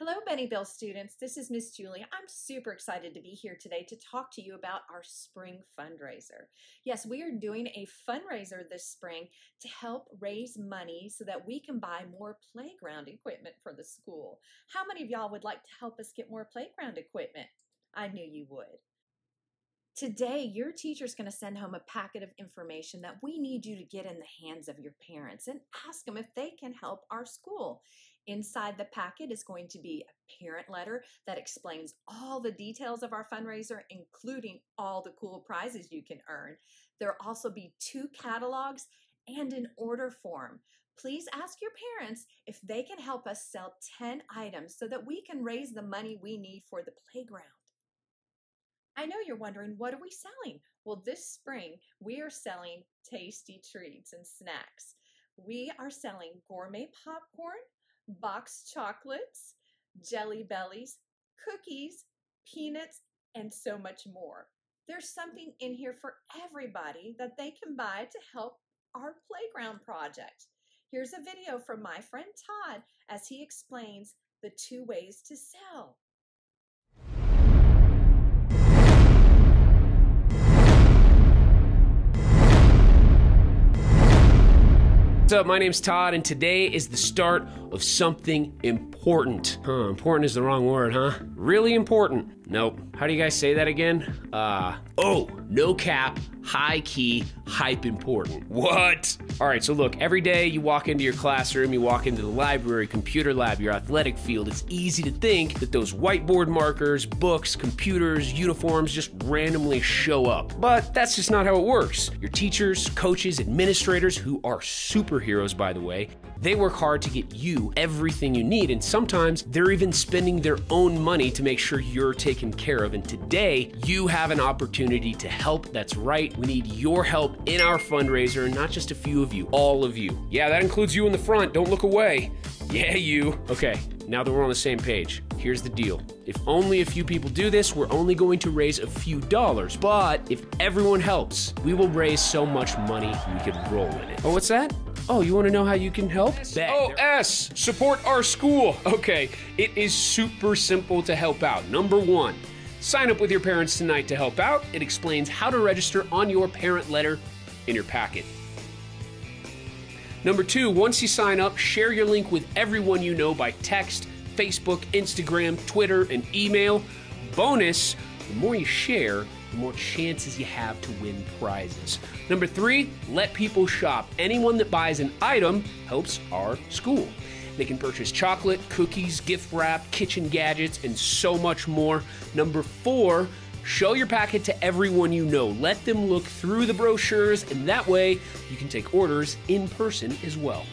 Hello, Benny Bills students. This is Miss Julie. I'm super excited to be here today to talk to you about our spring fundraiser. Yes, we are doing a fundraiser this spring to help raise money so that we can buy more playground equipment for the school. How many of y'all would like to help us get more playground equipment? I knew you would. Today, your teacher is going to send home a packet of information that we need you to get in the hands of your parents and ask them if they can help our school. Inside the packet is going to be a parent letter that explains all the details of our fundraiser, including all the cool prizes you can earn. There'll also be two catalogs and an order form. Please ask your parents if they can help us sell 10 items so that we can raise the money we need for the playground. I know you're wondering, what are we selling? Well, this spring we are selling tasty treats and snacks. We are selling gourmet popcorn, boxed chocolates, jelly bellies, cookies, peanuts, and so much more. There's something in here for everybody that they can buy to help our playground project. Here's a video from my friend Todd as he explains the two ways to sell. What's up? My name's Todd, and today is the start of something important. Huh, important is the wrong word, huh? Really important. Nope. How do you guys say that again? Uh, oh, no cap, high key, hype important. What? All right, so look, every day you walk into your classroom, you walk into the library, computer lab, your athletic field, it's easy to think that those whiteboard markers, books, computers, uniforms just randomly show up. But that's just not how it works. Your teachers, coaches, administrators, who are superheroes, by the way, they work hard to get you everything you need, and sometimes they're even spending their own money to make sure you're taken care of. And today, you have an opportunity to help. That's right, we need your help in our fundraiser, and not just a few of you, all of you. Yeah, that includes you in the front. Don't look away. Yeah, you. Okay, now that we're on the same page, here's the deal. If only a few people do this, we're only going to raise a few dollars. But if everyone helps, we will raise so much money we could roll in it. Oh, what's that? Oh, you want to know how you can help? Oh, S, support our school. Okay, it is super simple to help out. Number one, sign up with your parents tonight to help out. It explains how to register on your parent letter in your packet. Number two, once you sign up, share your link with everyone you know by text, Facebook, Instagram, Twitter, and email. Bonus, the more you share, the more chances you have to win prizes. Number three, let people shop. Anyone that buys an item helps our school. They can purchase chocolate, cookies, gift wrap, kitchen gadgets, and so much more. Number four, show your packet to everyone you know. Let them look through the brochures, and that way you can take orders in person as well.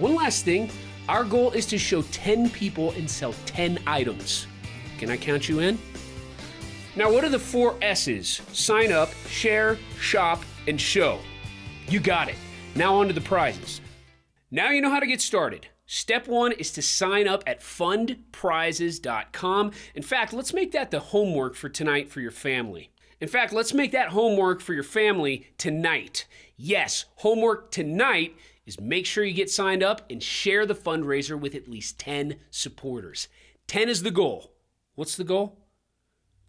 One last thing our goal is to show 10 people and sell 10 items. Can I count you in? Now, what are the four S's? Sign up, share, shop, and show. You got it. Now, on to the prizes. Now you know how to get started. Step one is to sign up at fundprizes.com. In fact, let's make that the homework for tonight for your family. In fact, let's make that homework for your family tonight. Yes, homework tonight is make sure you get signed up and share the fundraiser with at least 10 supporters. 10 is the goal. What's the goal?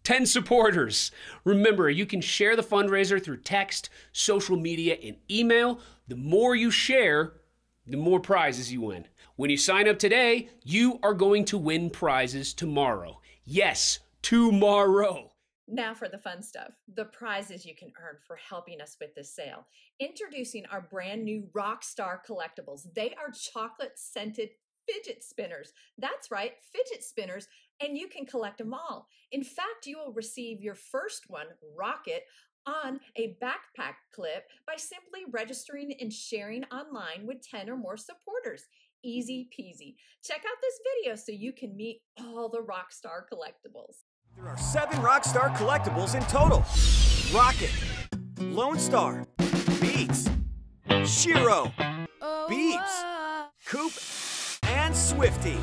10 supporters. Remember, you can share the fundraiser through text, social media, and email. The more you share, the more prizes you win. When you sign up today, you are going to win prizes tomorrow. Yes, tomorrow. Now for the fun stuff the prizes you can earn for helping us with this sale. Introducing our brand new Rockstar collectibles. They are chocolate scented fidget spinners. That's right, fidget spinners, and you can collect them all. In fact, you will receive your first one, Rocket, on a backpack clip by simply registering and sharing online with 10 or more supporters. Easy peasy. Check out this video so you can meet all the Rockstar collectibles. There are seven Rockstar collectibles in total Rocket, Lone Star, Beats, Shiro, Beeps, Coop, and Swifty.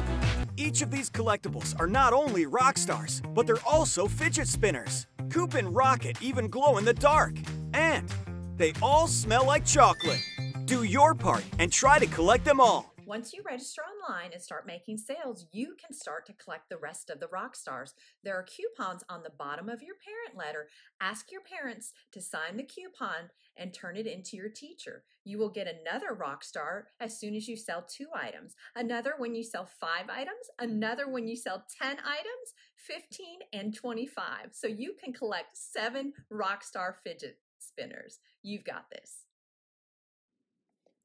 Each of these collectibles are not only rock stars, but they're also fidget spinners. Coop and Rocket even glow in the dark. And they all smell like chocolate. Do your part and try to collect them all. Once you register online and start making sales, you can start to collect the rest of the rock stars. There are coupons on the bottom of your parent letter. Ask your parents to sign the coupon and turn it into your teacher. You will get another rock star as soon as you sell two items, another when you sell five items, another when you sell 10 items, 15 and 25. So you can collect seven rock star fidget spinners. You've got this.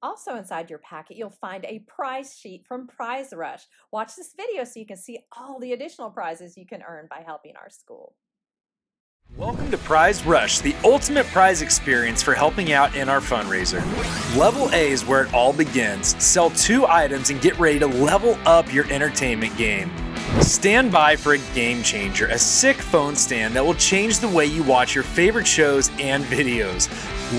Also inside your packet, you'll find a prize sheet from Prize Rush. Watch this video so you can see all the additional prizes you can earn by helping our school. Welcome to Prize Rush, the ultimate prize experience for helping out in our fundraiser. Level A is where it all begins. Sell two items and get ready to level up your entertainment game. Stand by for a game changer, a sick phone stand that will change the way you watch your favorite shows and videos.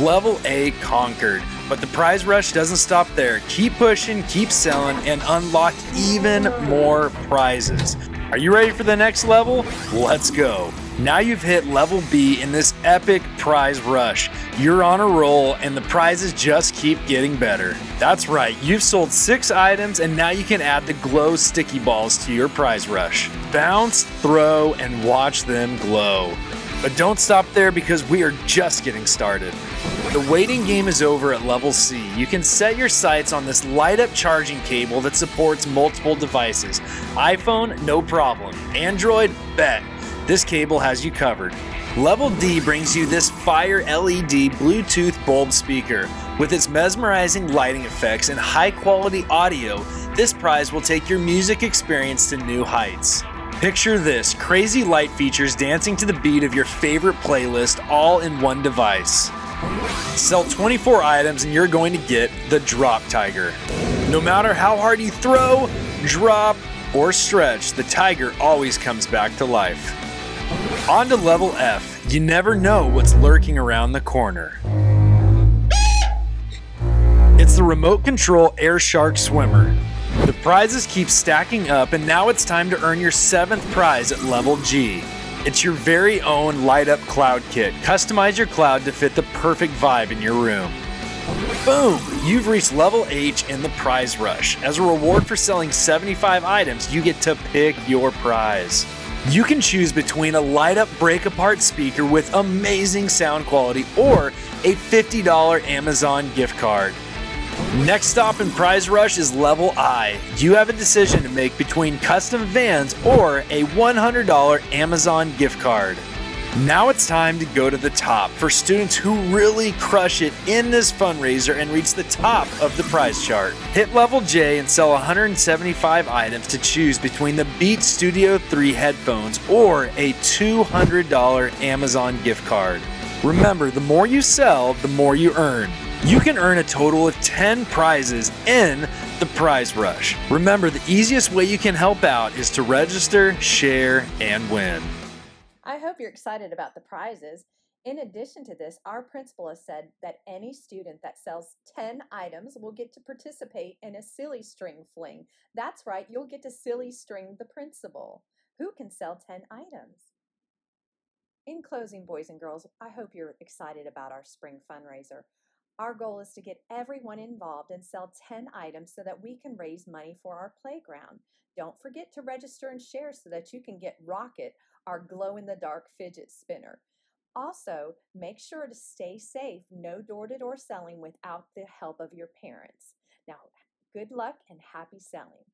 Level A conquered. But the prize rush doesn't stop there. Keep pushing, keep selling, and unlock even more prizes. Are you ready for the next level? Let's go. Now you've hit level B in this epic prize rush. You're on a roll, and the prizes just keep getting better. That's right, you've sold six items, and now you can add the glow sticky balls to your prize rush. Bounce, throw, and watch them glow. But don't stop there because we are just getting started. The waiting game is over at level C. You can set your sights on this light up charging cable that supports multiple devices. iPhone, no problem. Android, bet. This cable has you covered. Level D brings you this Fire LED Bluetooth bulb speaker. With its mesmerizing lighting effects and high quality audio, this prize will take your music experience to new heights. Picture this crazy light features dancing to the beat of your favorite playlist all in one device. Sell 24 items and you're going to get the Drop Tiger. No matter how hard you throw, drop, or stretch, the Tiger always comes back to life. On to level F. You never know what's lurking around the corner. It's the remote control Air Shark Swimmer. Prizes keep stacking up, and now it's time to earn your seventh prize at level G. It's your very own light up cloud kit. Customize your cloud to fit the perfect vibe in your room. Boom! You've reached level H in the prize rush. As a reward for selling 75 items, you get to pick your prize. You can choose between a light up break apart speaker with amazing sound quality or a $50 Amazon gift card. Next stop in Prize Rush is Level I. You have a decision to make between custom vans or a $100 Amazon gift card. Now it's time to go to the top for students who really crush it in this fundraiser and reach the top of the prize chart. Hit level J and sell 175 items to choose between the Beat Studio 3 headphones or a $200 Amazon gift card. Remember, the more you sell, the more you earn. You can earn a total of 10 prizes in the Prize Rush. Remember, the easiest way you can help out is to register, share, and win. I hope you're excited about the prizes. In addition to this, our principal has said that any student that sells 10 items will get to participate in a silly string fling. That's right, you'll get to silly string the principal. Who can sell 10 items? In closing, boys and girls, I hope you're excited about our spring fundraiser. Our goal is to get everyone involved and sell 10 items so that we can raise money for our playground. Don't forget to register and share so that you can get Rocket, our glow in the dark fidget spinner. Also, make sure to stay safe. No door to door selling without the help of your parents. Now, good luck and happy selling.